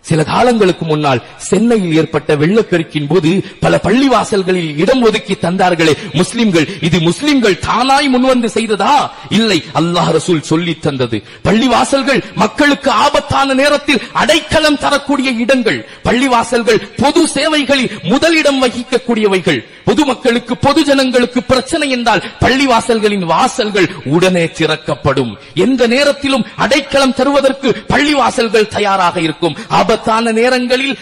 சில காலங்களுக்கு முன்னால் சென்னையில் ஏற்பட்ட வெள்ளப்பெருக்கின் போது பல பள்ளிவாசல்களில் இடம் ஒதுக்கி தந்தார்களே முஸ்லிம்கள் இது முஸ்லிம்கள் தானாய் முன்வந்து செய்ததா? இல்லை அல்லாஹ் ரசூல் சொல்லி தந்தது. பள்ளிவாசல்கள் மக்களுக்கு ஆபத்தான நேரத்தில் அடைக்கலம் தரக்கூடிய இடங்கள் பள்ளிவாசல்கள் பொது சேவைகளில் முதலிடம் வகிக்கக்கூடியவைகள். பொதுமக்களுக்கு பொது ஜனங்களுக்கு பிரச்சனை என்றால் பள்ளிவாசல்களின் வாசல்கள் உடனே திறக்கப்படும். எந்த நேரத்திலும் அடைக்கலம் தருவதற்கு பள்ளிவாசல்கள் தயாராக இருக்கும். ஆபத்து ஆபத்தான நேரங்களில்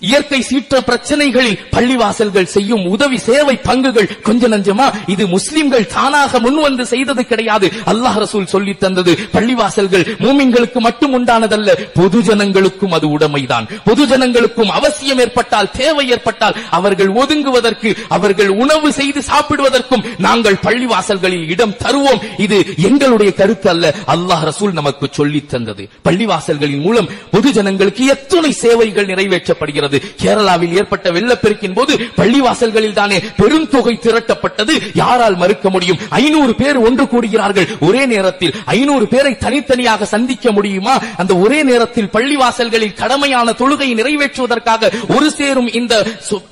இயற்கை சீற்ற பிரச்சனைகளில் பள்ளிவாசல்கள் செய்யும் உதவி சேவை பங்குகள் கொஞ்ச நஞ்சமா? இது முஸ்லிம்கள் தானாக முன்வந்து செய்தது கிடையாது. அல்லாஹ் ரசூல் சொல்லி தந்தது பள்ளிவாசல்கள் மூமின்களுக்கு மட்டும் உண்டானதல்ல பொது ஜனங்களுக்கும் அது உடைமைதான். பொது ஜனங்களுக்கும் அவசியம் ஏற்பட்டால் தேவை ஏற்பட்டால் அவர்கள் ஒதுங்குவதற்கு அவர்கள் உணவு செய்து சாப்பிடுவதற்கும் நாங்கள் பள்ளிவாசல்களில் இடம் தருவோம். இது எங்களுடைய கருத்து அல்ல. அல்லாஹ் ரசூல் நமக்கு சொல்லி தந்தது. பள்ளிவாசல்களின் மூலம் பொது ஜனங்களுக்கு எத்தனை சேவைகள் நிறைவேற்றப்படுகிறது. கேரளாவில் ஏற்பட்ட வெள்ளப்பெருக்கின் போது பள்ளிவாசல்களில் தானே பெரும் தொகை திரட்டப்பட்டது. யாரால் மறுக்க முடியும்? ஐநூறு பேர் ஒன்று கூடுகிறார்கள். ஒரே நேரத்தில் ஐநூறு பேரை தனித்தனியாக சந்திக்க முடியுமா? அந்த ஒரே நேரத்தில் பள்ளிவாசல்களில் கடமையான தொழுகை நிறைவேற்றுவதற்காக ஒரு சேரும் இந்த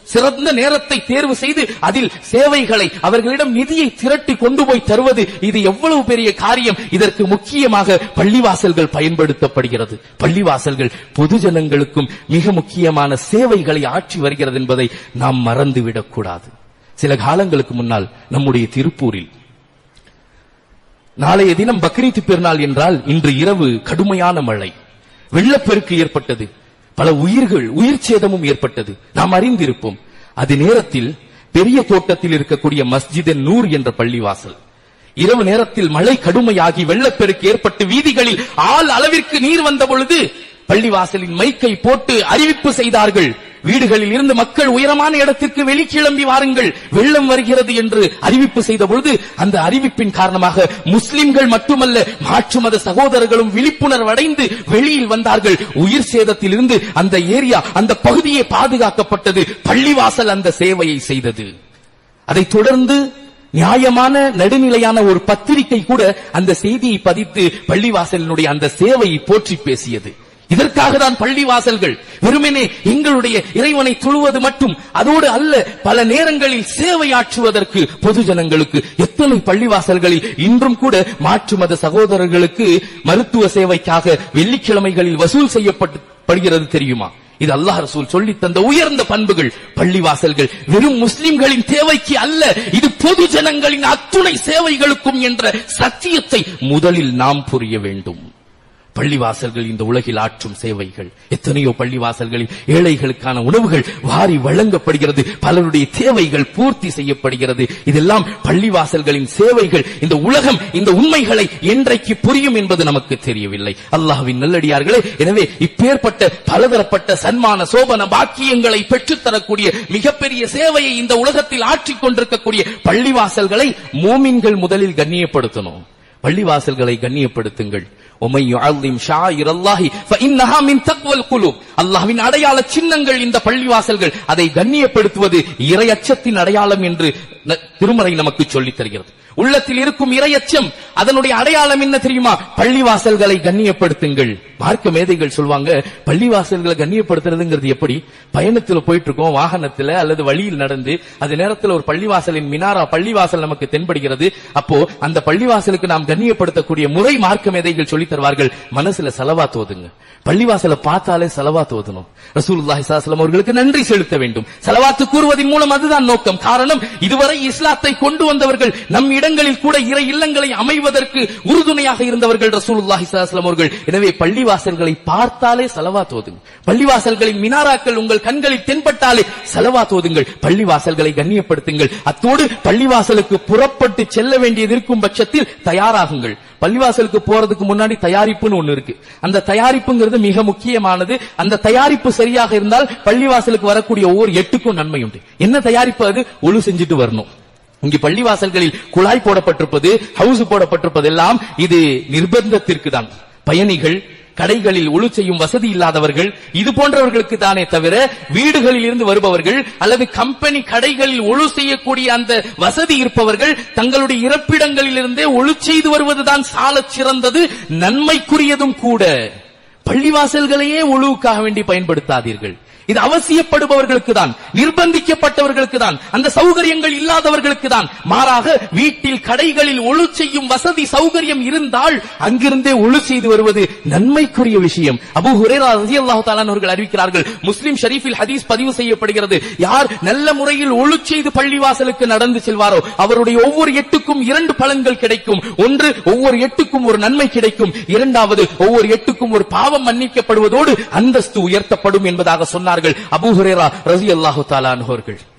சிறந்த நேரத்தை தேர்வு செய்து அதில் சேவைகளை அவர்களிடம் நிதியை திரட்டி கொண்டு போய் தருவது இது எவ்வளவு பெரிய காரியம். இதற்கு முக்கியமாக பள்ளிவாசல்கள் பயன்படுத்தப்படுகிறது. பள்ளிவாசல்கள் பொதுஜனங்களுக்கும் மிக முக்கியமான சேவைகளை ஆற்றி வருகிறது என்பதை நாம் மறந்துவிடக் கூடாது சில காலங்களுக்கு முன்னால் நம்முடைய திருப்பூரில் நாளைய தினம் பக்ரீத் பெருநாள் என்றால் இன்று இரவு கடுமையான மழை. வெள்ளப்பெருக்கு ஏற்பட்டது. பல உயிர்கள் உயிர் சேதமும் ஏற்பட்டது. நாம் அறிந்திருப்போம். அது நேரத்தில் பெரிய தோட்டத்தில் இருக்கக்கூடிய மஸ்ஜித் நூர் என்ற பள்ளிவாசல். இரவு நேரத்தில் மழை கடுமையாகி வெள்ளப்பெருக்கு ஏற்பட்டு வீதிகளில் ஆள் அளவிற்கு நீர் வந்த பொழுது பள்ளிவாசலின் மைக்கை போட்டு அறிவிப்பு செய்தார்கள். வீடுகளில் இருந்து மக்கள் உயரமான இடத்திற்கு வெளிக்கிளம்பி வாருங்கள். வெள்ளம் வருகிறது என்று அறிவிப்பு செய்த பொழுது அந்த அறிவிப்பின் காரணமாக முஸ்லிம்கள் மட்டுமல்ல மாற்று மத சகோதரர்களும் விழிப்புணர்வு அடைந்து வெளியில் வந்தார்கள். உயிர் சேதத்தில் இருந்து அந்த ஏரியா அந்த பகுதியே பாதுகாக்கப்பட்டது. பள்ளிவாசல் அந்த சேவையை செய்தது. அதைத் தொடர்ந்து நியாயமான நடுநிலையான ஒரு பத்திரிகை கூட அந்த செய்தியை பதித்து பள்ளிவாசலினுடைய அந்த சேவையை போற்றி பேசியது. இதற்காக தான் பள்ளிவாசல்கள். வெறுமனே எங்களுடைய இறைவனை தொழுவது மட்டும் அதோடு அல்ல பல நேரங்களில் சேவையாற்றுவதற்கு பொது ஜனங்களுக்கு எத்தனை பள்ளிவாசல்களில் இன்றும் கூட மாற்று மத சகோதரர்களுக்கு மருத்துவ சேவைக்காக வெள்ளிக்கிழமைகளில் வசூல் செய்யப்படுகிறது தெரியுமா? இது அல்லாஹ் ரசூல் சொல்லி தந்த உயர்ந்த பண்புகள். பள்ளிவாசல்கள் வெறும் முஸ்லிம்களின் தேவைக்கு அல்ல இது பொது ஜனங்களின் அத்துணை சேவைகளுக்கும் என்ற சத்தியத்தை முதலில் நாம் புரிய வேண்டும். பள்ளிவாசல்கள் இந்த உலகில் ஆற்றும் சேவைகள். எத்தனையோ பள்ளிவாசல்களில் ஏழைகளுக்கான உணவுகள் வாரி வழங்கப்படுகிறது. பலருடைய தேவைகள் பூர்த்தி செய்யப்படுகிறது. இதெல்லாம் பள்ளிவாசல்களின் சேவைகள். இந்த உலகம் இந்த உண்மைகளை என்றைக்கு புரியும் என்பது நமக்கு தெரியவில்லை. அல்லாஹ்வின் நல்லடியார்களே எனவே இப்பேற்பட்ட பலதரப்பட்ட சன்மான சோபன பாக்கியங்களை பெற்றுத்தரக்கூடிய மிகப்பெரிய சேவையை இந்த உலகத்தில் ஆற்றிக் கொண்டிருக்கக்கூடிய பள்ளிவாசல்களை மூமின்கள் முதலில் கண்ணியப்படுத்தணும். பள்ளிவாசல்களை கண்ணியப்படுத்துங்கள். அல்லாஹ்வின் அடையாள சின்னங்கள் இந்த பள்ளிவாசல்கள். அதை கண்ணியப்படுத்துவது இறை அடையாளம் என்று திருமறை நமக்கு சொல்லித் தருகிறது. உள்ளத்தில் இருக்கும் இரையச்சம் அதனுடைய அடையாளம் என்ன தெரியுமா? பள்ளிவாசல்களை கண்ணியப்படுத்துங்கள். மார்க்க மேதைகள் சொல்வாங்க பள்ளிவாசல்களை கண்ணியப்படுத்துறதுங்கிறது எப்படி? பயணத்துல போயிட்டு இருக்கோம் வாகனத்தில் அல்லது வழியில் நடந்து அது நேரத்தில் ஒரு பள்ளிவாசலின் மினாரா பள்ளிவாசல் நமக்கு தென்படுகிறது. அப்போ அந்த பள்ளிவாசலுக்கு நாம் கண்ணியப்படுத்தக்கூடிய முறை மார்க்க மேதைகள் சொல்லி சொல்லி தருவார்கள் மனசுல செலவா தோதுங்க. பள்ளிவாசலை பார்த்தாலே செலவா தோதணும். ரசூலுல்லாஹி அவர்களுக்கு நன்றி செலுத்த வேண்டும். செலவாத்து கூறுவதன் மூலம் அதுதான் நோக்கம். காரணம் இதுவரை இஸ்லாத்தை கொண்டு வந்தவர்கள் நம் இடங்களில் கூட இறை இல்லங்களை அமைவதற்கு உறுதுணையாக இருந்தவர்கள் ரசூலுல்லாஹி அவர்கள். எனவே பள்ளிவாசல்களை பார்த்தாலே செலவா தோதுங்க. பள்ளிவாசல்களின் மினாராக்கள் உங்கள் கண்களில் தென்பட்டாலே செலவா தோதுங்கள். பள்ளிவாசல்களை கண்ணியப்படுத்துங்கள். அத்தோடு பள்ளிவாசலுக்கு புறப்பட்டு செல்ல வேண்டியது இருக்கும் பட்சத்தில் தயாராகுங்கள். பள்ளிவாசலுக்கு போறதுக்கு முன்னாடி தயாரிப்புன்னு ஒண்ணு இருக்கு. அந்த தயாரிப்புங்கிறது மிக முக்கியமானது. அந்த தயாரிப்பு சரியாக இருந்தால் பள்ளிவாசலுக்கு வரக்கூடிய ஒவ்வொரு எட்டுக்கும் நன்மை உண்டு. என்ன தயாரிப்பு அது? ஒழு செஞ்சுட்டு வரணும். இங்கு பள்ளிவாசல்களில் குழாய் போடப்பட்டிருப்பது ஹவுஸ் போடப்பட்டிருப்பது எல்லாம் இது நிர்பந்தத்திற்கு தான் பயணிகள் கடைகளில் ஒழு செய்யும் வசதி இல்லாதவர்கள் இது போன்றவர்களுக்கு தானே தவிர வீடுகளில் இருந்து வருபவர்கள் அல்லது கம்பெனி கடைகளில் ஒழு செய்யக்கூடிய அந்த வசதி இருப்பவர்கள் தங்களுடைய இருப்பிடங்களில் இருந்தே ஒழு செய்து வருவதுதான் சால சிறந்தது நன்மைக்குரியதும் கூட. பள்ளிவாசல்களையே ஒழுவுக்காக வேண்டி பயன்படுத்தாதீர்கள். இது அவசியப்படுபவர்களுக்கு தான் நிர்பந்திக்கப்பட்டவர்களுக்கு தான் அந்த சௌகரியங்கள் இல்லாதவர்களுக்கு தான் மாறாக வீட்டில் கடைகளில் ஒழு செய்யும் வசதி சௌகரியம் இருந்தால் அங்கிருந்தே ஒழு செய்து வருவது நன்மைக்குரிய விஷயம். அபு ஹுரேரா அவர்கள் அறிவிக்கிறார்கள் முஸ்லிம் ஷரீஃபில் ஹதீஸ் பதிவு செய்யப்படுகிறது யார் நல்ல முறையில் ஒழு செய்து பள்ளிவாசலுக்கு நடந்து செல்வாரோ அவருடைய ஒவ்வொரு எட்டுக்கும் இரண்டு பலன்கள் கிடைக்கும். ஒன்று ஒவ்வொரு எட்டுக்கும் ஒரு நன்மை கிடைக்கும். இரண்டாவது ஒவ்வொரு எட்டுக்கும் ஒரு பாவம் மன்னிக்கப்படுவதோடு அந்தஸ்து உயர்த்தப்படும் என்பதாக சொன்னார் சொன்னார்கள் அபுஹுரேரா ரசி அல்லாஹு தஆலா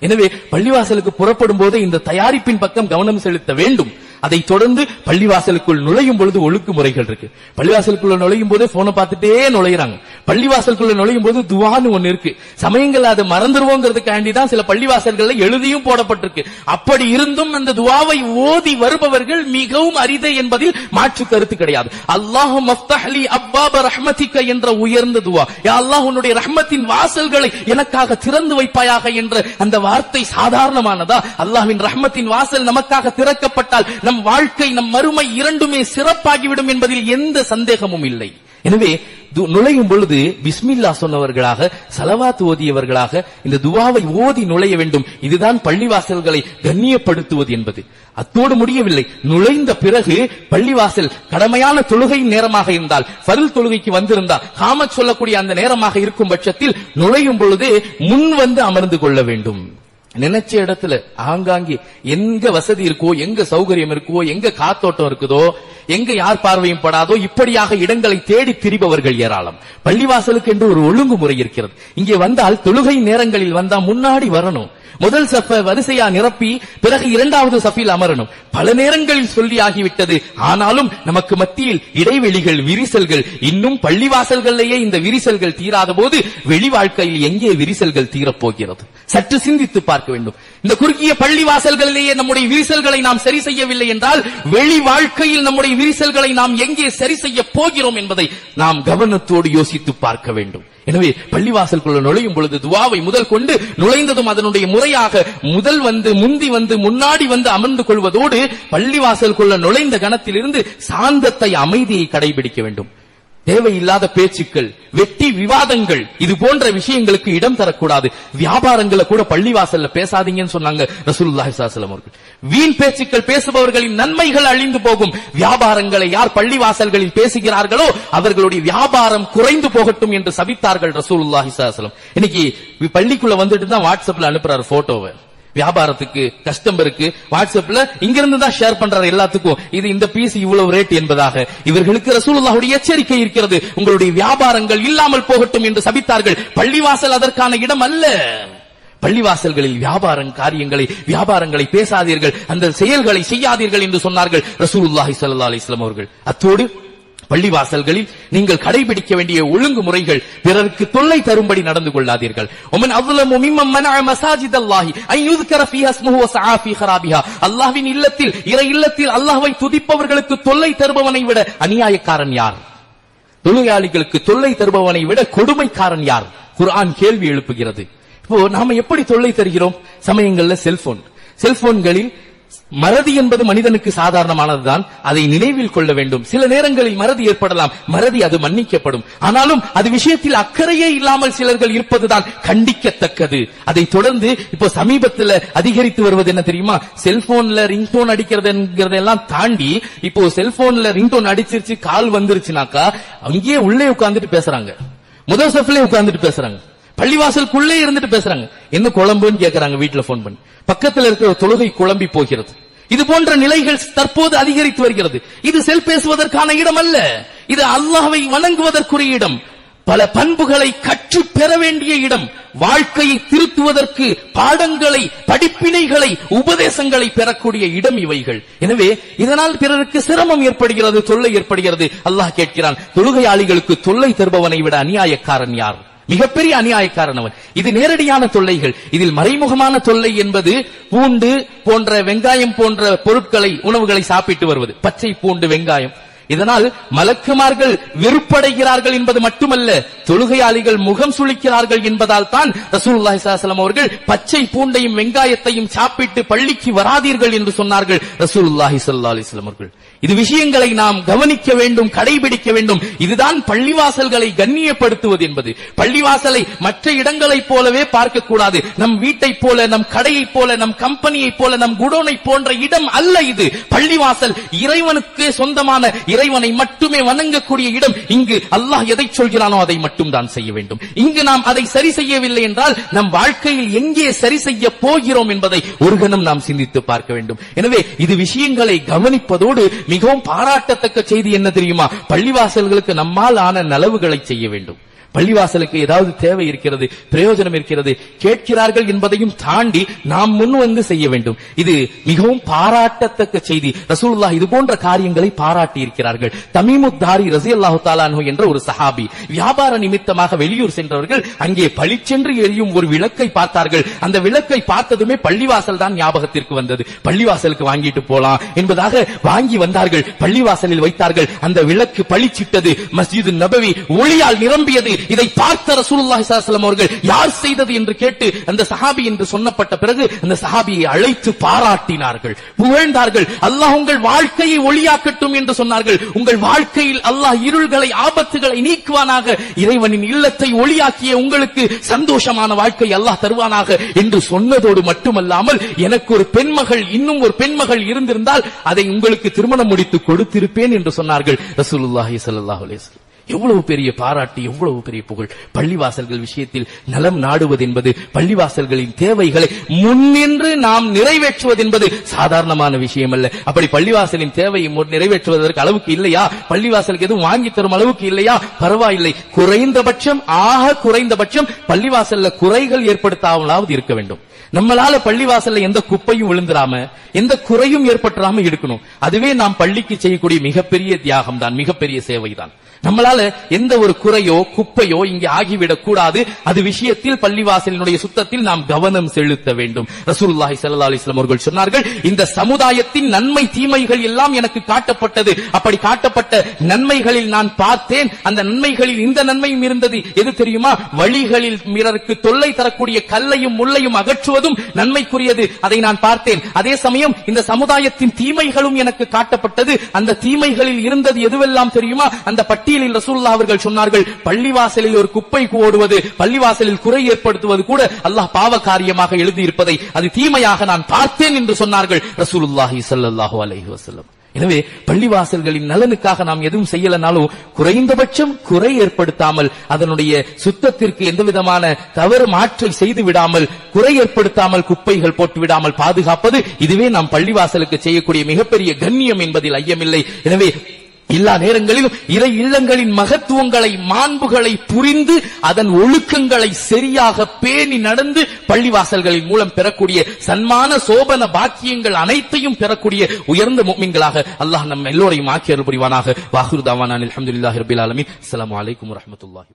எனவே பள்ளிவாசலுக்கு புறப்படும் போது இந்த தயாரிப்பின் பக்கம் கவனம் செலுத்த வேண்டும். அதை தொடர்ந்து பள்ளிவாசலுக்குள் நுழையும் பொழுது ஒழுக்கு முறைகள் இருக்கு. பள்ளிவாசலுக்குள்ள நுழையும் போது போனை பார்த்துட்டே நுழையிறாங்க. பள்ளிவாசலுக்குள்ள நுழையும் போது துவான்னு ஒண்ணு இருக்கு. சமயங்கள் அதை மறந்துருவோங்கிறதுக்காண்டி தான் சில பள்ளிவாசல்கள்ல எழுதியும் போடப்பட்டிருக்கு. அப்படி இருந்தும் அந்த துவாவை ஓதி வருபவர்கள் மிகவும் அரிதை என்பதில் மாற்று கருத்து கிடையாது. அல்லாஹ் மஃப்தஹலி அப்பாப ரஹ்மதிக்க என்ற உயர்ந்த துவா. யா அல்லாஹ் உன்னுடைய ரஹ்மத்தின் வாசல்களை எனக்காக திறந்து வைப்பாயாக என்ற அந்த வார்த்தை சாதாரணமானதா? அல்லாஹ்வின் ரஹ்மத்தின் வாசல் நமக்காக திறக்கப்பட்டால் நம் வாழ்க்கை நம் மறுமை இரண்டுமே சிறப்பாகிவிடும் என்பதில் எந்த சந்தேகமும் இல்லை. எனவே நுழையும் பொழுது பிஸ்மில்லா சொன்னவர்களாக சலவாத் ஓதியவர்களாக இந்த துவாவை ஓதி நுழைய வேண்டும். இதுதான் பள்ளிவாசல்களை கண்ணியப்படுத்துவது என்பது. அத்தோடு முடியவில்லை. நுழைந்த பிறகு பள்ளிவாசல் கடமையான தொழுகை நேரமாக இருந்தால் பருள் தொழுகைக்கு வந்திருந்தால் காமத் சொல்லக்கூடிய அந்த நேரமாக இருக்கும் பட்சத்தில் நுழையும் பொழுது முன் வந்து அமர்ந்து கொள்ள வேண்டும். நினைச்ச இடத்துல ஆங்காங்கே எங்க வசதி இருக்கோ எங்க சௌகரியம் இருக்கோ எங்க காத்தோட்டம் இருக்குதோ எங்க யார் பார்வையும் படாதோ இப்படியாக இடங்களை தேடி திரிபவர்கள் ஏராளம். பள்ளிவாசலுக்கு என்று ஒரு ஒழுங்குமுறை இருக்கிறது. இங்கே வந்தால் தொழுகை நேரங்களில் வந்தா முன்னாடி வரணும். முதல் சஃப வரிசையா நிரப்பி பிறகு இரண்டாவது சஃபில் அமரணும். பல நேரங்களில் சொல்லி ஆகிவிட்டது. ஆனாலும் நமக்கு மத்தியில் இடைவெளிகள் விரிசல்கள் இன்னும் பள்ளிவாசல்களிலேயே இந்த விரிசல்கள் தீராத போது வெளி வாழ்க்கையில் எங்கே விரிசல்கள் தீரப்போகிறது சற்று சிந்தித்து பார்க்க வேண்டும். இந்த குறுகிய பள்ளிவாசல்களிலேயே நம்முடைய விரிசல்களை நாம் சரி செய்யவில்லை என்றால் வெளி வாழ்க்கையில் நம்முடைய விரிசல்களை நாம் எங்கே சரி செய்ய போகிறோம் என்பதை நாம் கவனத்தோடு யோசித்து பார்க்க வேண்டும். எனவே பள்ளிவாசலுக்குள்ள நுழையும் பொழுது துவாவை முதல் கொண்டு நுழைந்ததும் அதனுடைய முறையாக முதல் வந்து முந்தி வந்து முன்னாடி வந்து அமர்ந்து கொள்வதோடு பள்ளிவாசலுக்குள்ள நுழைந்த கணத்திலிருந்து சாந்தத்தை அமைதியை கடைபிடிக்க வேண்டும். தேவையில்லாத பேச்சுக்கள் வெட்டி விவாதங்கள் இது போன்ற விஷயங்களுக்கு இடம் தரக்கூடாது. வியாபாரங்களை கூட பள்ளிவாசல்ல பேசாதீங்கன்னு சொன்னாங்க ரசூலுல்லாஹி ஸல்லல்லாஹு அவர்கள். வீண் பேச்சுக்கள் பேசுபவர்களின் நன்மைகள் அழிந்து போகும். வியாபாரங்களை யார் பள்ளிவாசல்களில் பேசுகிறார்களோ அவர்களுடைய வியாபாரம் குறைந்து போகட்டும் என்று சபித்தார்கள் ரசூலுல்லாஹி ஸல்லல்லாஹு இன்னைக்கு பள்ளிக்குள்ள வந்துட்டு தான் வாட்ஸ்அப்ல அனுப்புறாரு போட்டோவை வியாபாரத்துக்கு கஸ்டமருக்கு வாட்ஸ்அப்ல இங்கிருந்து தான் ஷேர் பண்றாரு எல்லாத்துக்கும். இது இந்த பீஸ் இவ்வளவு ரேட் என்பதாக. இவர்களுக்கு ரசூலுல்லாஹுடைய எச்சரிக்கை இருக்கிறது. உங்களுடைய வியாபாரங்கள் இல்லாமல் போகட்டும் என்று சபித்தார்கள். பள்ளிவாசல் அதற்கான இடம் அல்ல. பள்ளிவாசல்களில் வியாபாரம் காரியங்களை வியாபாரங்களை பேசாதீர்கள். அந்த செயல்களை செய்யாதீர்கள் என்று சொன்னார்கள் ரசூலுல்லாஹி சல்லா அலிஸ்லாம் அவர்கள். அத்தோடு பள்ளிவாசல்களில் நீங்கள் கடைபிடிக்க வேண்டிய ஒழுங்கு முறைகள் பிறருக்கு தொல்லை தரும்படி நடந்து கொள்ளாதீர்கள். ஒமன் இல்லத்தில் இறை இல்லத்தில் அல்லாஹ்வை துதிப்பவர்களுக்கு தொல்லை தருபவனை விட அநியாயக்காரன் யார்? தொழிலாளிகளுக்கு தொல்லை தருபவனை விட கொடுமைக்காரன் யார்? குர்ஆன் கேள்வி எழுப்புகிறது. இப்போ நாம எப்படி தொல்லை தருகிறோம்? சமயங்கள்ல செல்போன் செல்போன்களில் மறதி என்பது மனிதனுக்கு சாதாரணமானதுதான். அதை நினைவில் கொள்ள வேண்டும். சில நேரங்களில் மறதி ஏற்படலாம். மறதி அது மன்னிக்கப்படும். ஆனாலும் அது விஷயத்தில் அக்கறையே இல்லாமல் சிலர்கள் இருப்பதுதான் கண்டிக்கத்தக்கது. அதை தொடர்ந்து இப்போ சமீபத்துல அதிகரித்து வருவது என்ன தெரியுமா? செல்போன்ல ரிங்டோன் அடிக்கிறதுங்கிறதெல்லாம் தாண்டி இப்போ செல்போன்ல ரிங்டோன் அடிச்சிருச்சு கால் வந்துருச்சுனாக்கா அங்கேயே உள்ளே உட்கார்ந்துட்டு பேசுறாங்க. முதல் சஃப்லே உட்கார்ந்துட்டு பேசுறாங்க. பள்ளிவாசலுக்குள்ளே இருந்துட்டு பேசுறாங்க. என்ன குழம்புன்னு கேட்கறாங்க வீட்டுல போன் பண்ணி. பக்கத்துல இருக்கிற தொழுகை குழம்பி போகிறது. இது போன்ற நிலைகள் தற்போது அதிகரித்து வருகிறது. இது செல் பேசுவதற்கான இடம் அல்ல இது அல்லாஹை வணங்குவதற்குரிய இடம். பல பண்புகளை கற்று பெற வேண்டிய இடம். வாழ்க்கையை திருத்துவதற்கு பாடங்களை படிப்பினைகளை உபதேசங்களை பெறக்கூடிய இடம் இவைகள். எனவே இதனால் பிறருக்கு சிரமம் ஏற்படுகிறது தொல்லை ஏற்படுகிறது. அல்லாஹ் கேட்கிறான் தொழுகையாளிகளுக்கு தொல்லை தருபவனை விட அநியாயக்காரன் யார்? மிகப்பெரிய அநியாயக்காரன் அவன் இது நேரடியான தொல்லைகள். இதில் மறைமுகமான தொல்லை என்பது பூண்டு போன்ற வெங்காயம் போன்ற பொருட்களை உணவுகளை சாப்பிட்டு வருவது. பச்சை பூண்டு வெங்காயம். இதனால் மலக்குமார்கள் வெறுப்படைகிறார்கள் என்பது மட்டுமல்ல தொழுகையாளிகள் முகம் சுழிக்கிறார்கள் என்பதால் தான் ரசூலுல்லாஹி அவர்கள் பச்சை பூண்டையும் வெங்காயத்தையும் சாப்பிட்டு பள்ளிக்கு வராதீர்கள் என்று சொன்னார்கள் ரசூலுல்லாஹி ஸல்லல்லாஹு அலைஹி அவர்கள். இது விஷயங்களை நாம் கவனிக்க வேண்டும் கடைபிடிக்க வேண்டும். இதுதான் பள்ளிவாசல்களை கண்ணியப்படுத்துவது என்பது. பள்ளிவாசலை மற்ற இடங்களைப் போலவே பார்க்க கூடாது நம் வீட்டைப் போல நம் கடையைப் போல நம் கம்பெனியைப் போல நம் குடோனை போன்ற இடம் அல்ல இது. பள்ளிவாசல் இறைவனுக்கு சொந்தமான இறைவனை மட்டுமே வணங்கக்கூடிய இடம். இங்கு அல்லாஹ் எதை சொல்கிறானோ அதை மட்டும் தான் செய்ய வேண்டும். இங்கு நாம் அதை சரி செய்யவில்லை என்றால் நம் வாழ்க்கையில் எங்கே சரி செய்ய போகிறோம் என்பதை ஒரு கணம் நாம் சிந்தித்து பார்க்க வேண்டும். எனவே இது விஷயங்களை கவனிப்பதோடு மிகவும் பாராட்டத்தக்க செய்தி என்ன தெரியுமா? பள்ளிவாசல்களுக்கு நம்மால் ஆன நலவுகளை செய்ய வேண்டும். பள்ளிவாசலுக்கு ஏதாவது தேவை இருக்கிறது பிரயோஜனம் இருக்கிறது கேட்கிறார்கள் என்பதையும் தாண்டி நாம் முன் வந்து செய்ய வேண்டும். இது மிகவும் பாராட்டத்தக்க செய்தி. ரசூல்லா இது போன்ற காரியங்களை பாராட்டி இருக்கிறார்கள் தமீமுத்தாரி ரசியல்லாஹு தாலானு என்ற ஒரு சஹாபி வியாபார நிமித்தமாக வெளியூர் சென்றவர்கள் அங்கே பளிச்சென்று எரியும் ஒரு விளக்கை பார்த்தார்கள். அந்த விளக்கை பார்த்ததுமே பள்ளிவாசல் தான் ஞாபகத்திற்கு வந்தது. பள்ளிவாசலுக்கு வாங்கிட்டு போலாம் என்பதாக வாங்கி வந்தார்கள். பள்ளிவாசலில் வைத்தார்கள். அந்த விளக்கு பளிச்சிட்டது மஸ்ஜிது நபவி ஒளியால் நிரம்பியது. இதை பார்த்த ரசூலுல்லாஹி ஸல்லல்லாஹு அவர்கள் யார் செய்தது? என்று கேட்டு அந்த சஹாபி என்று சொன்னப்பட்ட பிறகு அந்த சஹாபியை அழைத்து பாராட்டினார்கள். புகழ்ந்தார்கள். அல்லாஹ் உங்கள் வாழ்க்கையை ஒளியாக்கட்டும் என்று சொன்னார்கள். உங்கள் வாழ்க்கையில் அல்லாஹ் இருள்களை ஆபத்துகளை நீக்குவானாக. இறைவனின் இல்லத்தை ஒளியாக்கிய உங்களுக்கு சந்தோஷமான வாழ்க்கை அல்லாஹ் தருவானாக என்று சொன்னதோடு மட்டுமல்லாமல் எனக்கு ஒரு பெண்மகள் இன்னும் ஒரு பெண்மகள் இருந்திருந்தால் அதை உங்களுக்கு திருமணம் முடித்து கொடுத்திருப்பேன் என்று சொன்னார்கள் ரசூலுல்லாஹி ஸல்லல்லாஹு அலைஹி வஸல்லம். எவ்வளவு பெரிய பாராட்டு எவ்வளவு பெரிய புகழ். பள்ளிவாசல்கள் விஷயத்தில் நலம் நாடுவது என்பது பள்ளிவாசல்களின் தேவைகளை முன்னின்று நாம் நிறைவேற்றுவது என்பது சாதாரணமான விஷயம் அல்ல அப்படி பள்ளிவாசலின் தேவையை முன் நிறைவேற்றுவதற்கு அளவுக்கு இல்லையா? பள்ளிவாசலுக்கு எதுவும் வாங்கி தரும் அளவுக்கு இல்லையா? பரவாயில்லை. குறைந்தபட்சம் ஆக குறைந்தபட்சம் பள்ளிவாசல்ல குறைகள் ஏற்படுத்தாமலாவது இருக்க வேண்டும். நம்மளால பள்ளிவாசல்ல எந்த குப்பையும் விழுந்துடாம எந்த குறையும் ஏற்பட்டுறாம இருக்கணும் அதுவே நாம் பள்ளிக்கு செய்யக்கூடிய மிகப்பெரிய தியாகம் தான் மிகப்பெரிய சேவை தான் நம்மளால எந்த ஒரு குறையோ குப்பையோ இங்கே ஆகிவிடக் கூடாது. அது விஷயத்தில் பள்ளிவாசலினுடைய சுத்தத்தில் நாம் கவனம் செலுத்த வேண்டும். ரசூல்லாஹி சல்லா அலிஸ்லாம் அவர்கள் சொன்னார்கள் இந்த சமுதாயத்தின் நன்மை தீமைகள் எல்லாம் எனக்கு காட்டப்பட்டது. அப்படி காட்டப்பட்ட நன்மைகளில் நான் பார்த்தேன். அந்த நன்மைகளில் இந்த நன்மையும் இருந்தது. எது தெரியுமா? வழிகளில் மிரருக்கு தொல்லை தரக்கூடிய கல்லையும் முள்ளையும் முழுவதும் நன்மைக்குரியது. அதை நான் பார்த்தேன். அதே சமயம் இந்த சமுதாயத்தின் தீமைகளும் எனக்கு காட்டப்பட்டது. அந்த தீமைகளில் இருந்தது எதுவெல்லாம் தெரியுமா? அந்த பட்டியலில் ரசூல்லா அவர்கள் சொன்னார்கள் பள்ளிவாசலில் ஒரு குப்பை ஓடுவது பள்ளிவாசலில் குறை ஏற்படுத்துவது கூட அல்லாஹ் பாவ காரியமாக எழுதியிருப்பதை. அது தீமையாக நான் பார்த்தேன் என்று சொன்னார்கள் ரசூலுல்லாஹி சல்லாஹூ அலஹி வஸல்லம். எனவே பள்ளிவாசல்களின் நலனுக்காக நாம் எதுவும் செய்யலனாலும் குறைந்தபட்சம் குறை ஏற்படுத்தாமல் அதனுடைய சுத்தத்திற்கு எந்த விதமான தவறு மாற்றை செய்து விடாமல் குறை ஏற்படுத்தாமல் குப்பைகள் போட்டு விடாமல் பாதுகாப்பது இதுவே நாம் பள்ளிவாசலுக்கு செய்யக்கூடிய மிகப்பெரிய கண்ணியம் என்பதில் ஐயமில்லை. எனவே எல்லா நேரங்களிலும் இறை இல்லங்களின் மகத்துவங்களை மாண்புகளை புரிந்து அதன் ஒழுக்கங்களை சரியாக பேணி நடந்து பள்ளிவாசல்களின் மூலம் பெறக்கூடிய சன்மான சோபன பாக்கியங்கள் அனைத்தையும் பெறக்கூடிய உயர்ந்த மோமின்களாக அல்லாஹ் நம் எல்லோரையும் ஆக்கியர் புரிவானாக. வாகுர் தாவானான் அல்ஹம்துலில்லாஹி ரபில் அலமின் அலாம் வலைக்கம் வரமத்துல்லாஹி